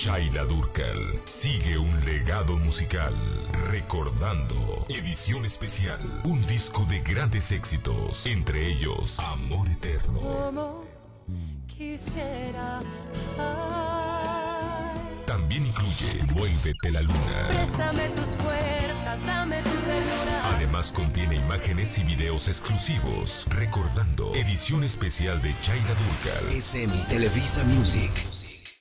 Shaila Durcal sigue un legado musical. Recordando. Edición especial. Un disco de grandes éxitos. Entre ellos, Amor Eterno. Como quisiera. También incluye Vuélvete la Luna. préstame tus fuerzas, dame tu ternura. Además contiene imágenes y videos exclusivos. Recordando. Edición especial de Shaila Durcal. SM Televisa Music.